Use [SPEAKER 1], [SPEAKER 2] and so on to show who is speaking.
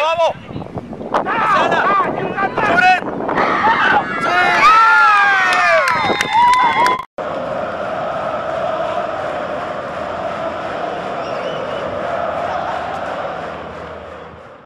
[SPEAKER 1] vamos.